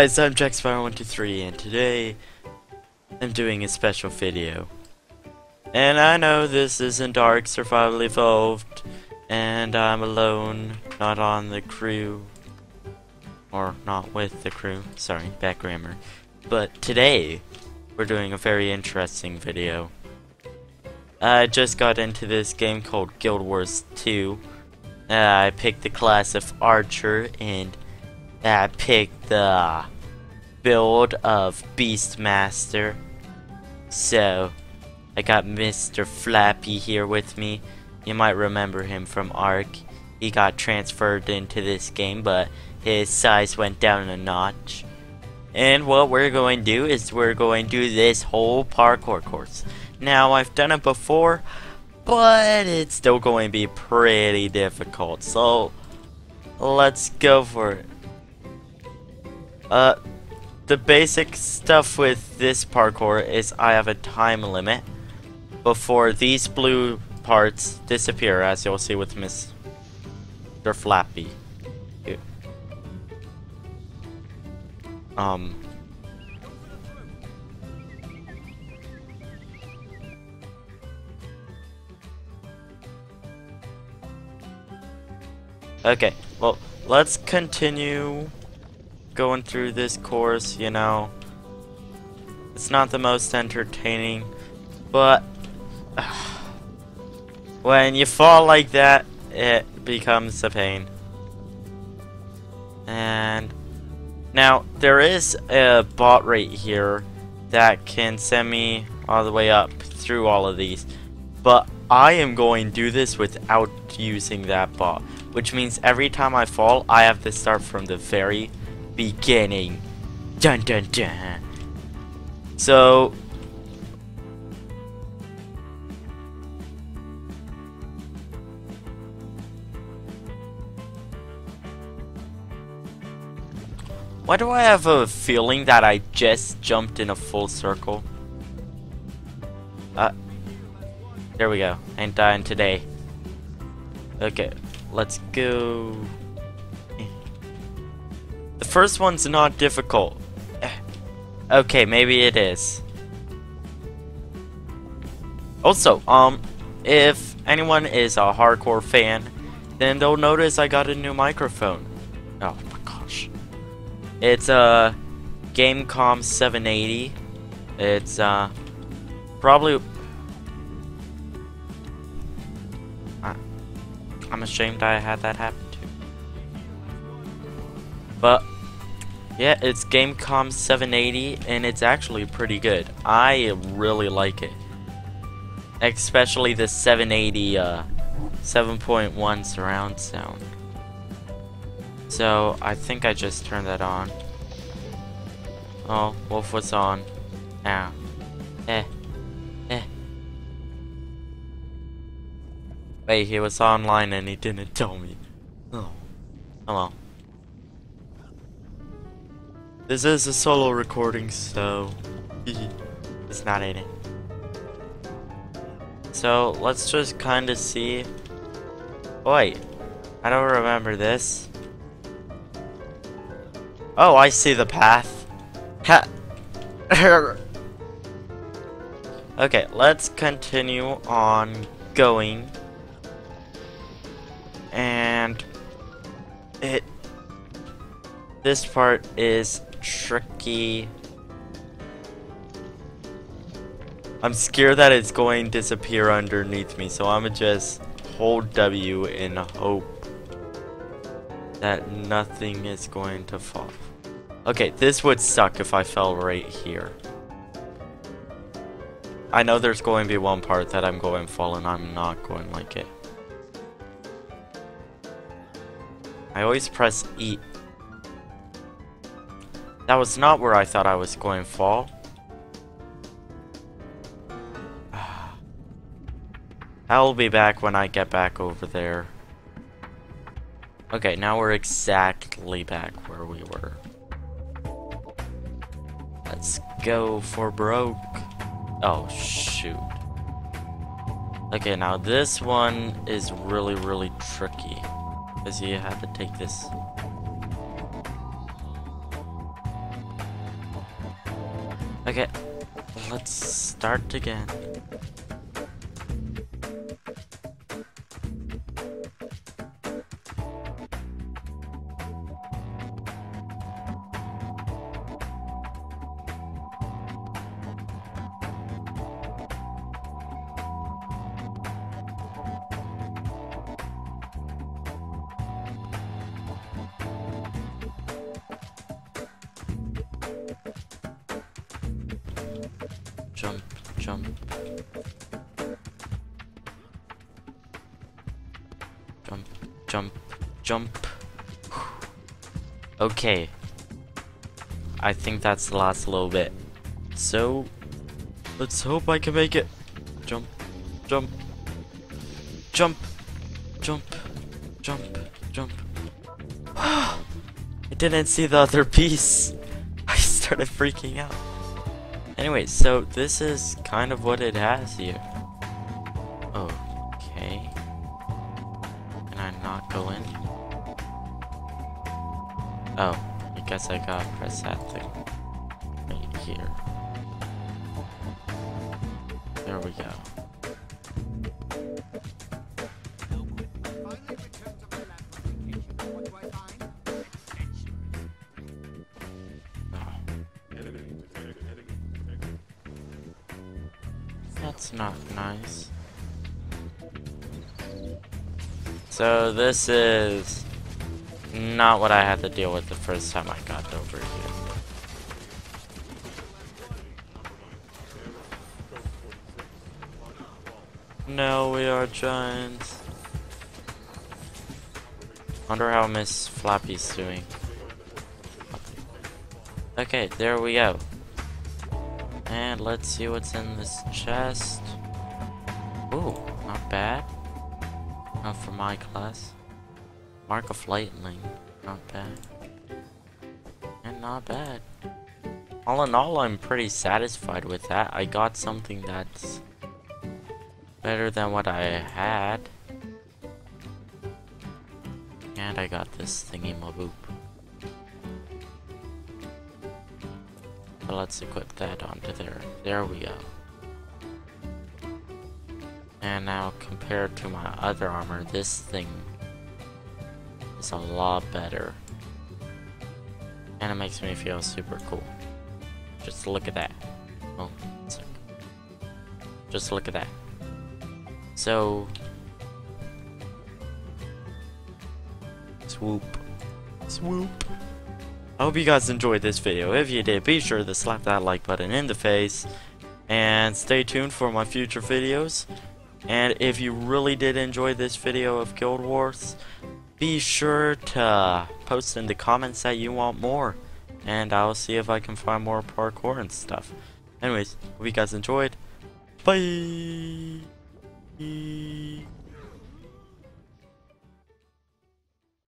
guys, I'm JackSpyro123 and today I'm doing a special video. And I know this isn't Dark Survival Evolved and I'm alone, not on the crew. Or not with the crew, sorry, bad grammar. But today, we're doing a very interesting video. I just got into this game called Guild Wars 2. Uh, I picked the class of Archer and I picked the build of Beastmaster. So, I got Mr. Flappy here with me. You might remember him from Ark. He got transferred into this game, but his size went down a notch. And what we're going to do is we're going to do this whole parkour course. Now, I've done it before, but it's still going to be pretty difficult. So, let's go for it. Uh, the basic stuff with this parkour is I have a time limit before these blue parts disappear, as you'll see with Miss Mr. Flappy. Um. Okay, well, let's continue going through this course, you know. It's not the most entertaining, but uh, when you fall like that, it becomes a pain. And now, there is a bot right here that can send me all the way up through all of these. But I am going to do this without using that bot. Which means every time I fall, I have to start from the very beginning. Dun dun dun. So Why do I have a feeling that I just jumped in a full circle? Uh, there we go. Ain't dying today. Okay, let's go. First one's not difficult. Okay, maybe it is. Also, um, if anyone is a hardcore fan, then they'll notice I got a new microphone. Oh my gosh. It's a Gamecom 780. It's uh probably I'm ashamed I had that happen too. But yeah, it's Gamecom 780 and it's actually pretty good. I really like it. Especially the 780 uh 7.1 surround sound. So, I think I just turned that on. Oh, Wolf was on. Now. Eh. Eh. Wait, he was online and he didn't tell me. Oh. Well. This is a solo recording, so... it's not in it. So, let's just kinda see... Oh, wait. I don't remember this. Oh, I see the path. Ha okay, let's continue on going. And it this part is tricky. I'm scared that it's going to disappear underneath me, so I'm gonna just hold W and hope that nothing is going to fall. Okay, this would suck if I fell right here. I know there's going to be one part that I'm going to fall and I'm not going like it. I always press E. That was not where I thought I was going to fall. I'll be back when I get back over there. Okay, now we're exactly back where we were. Let's go for broke. Oh, shoot. Okay, now this one is really, really tricky. Because you have to take this. Okay, let's start again. Jump, jump. Jump, jump, jump. Okay. I think that's the last little bit. So, let's hope I can make it. Jump, jump, jump, jump, jump, jump. I didn't see the other piece. I started freaking out. Anyway, so this is kind of what it has here. Okay. Can I not go in? Oh, I guess I gotta press that thing right here. There we go. That's not nice. So this is not what I had to deal with the first time I got over here. No, we are giants. Wonder how Miss Flappy's doing. Okay, there we go. And let's see what's in this chest. Ooh, not bad. Not for my class. Mark of Lightning, not bad. And not bad. All in all, I'm pretty satisfied with that. I got something that's better than what I had. And I got this thingy So let's equip that onto there. There we go. And now compared to my other armor, this thing is a lot better. And it makes me feel super cool. Just look at that. Oh. Just look at that. So, swoop, swoop. I hope you guys enjoyed this video. If you did, be sure to slap that like button in the face. And stay tuned for my future videos. And if you really did enjoy this video of Guild Wars, be sure to post in the comments that you want more. And I'll see if I can find more parkour and stuff. Anyways, hope you guys enjoyed. Bye!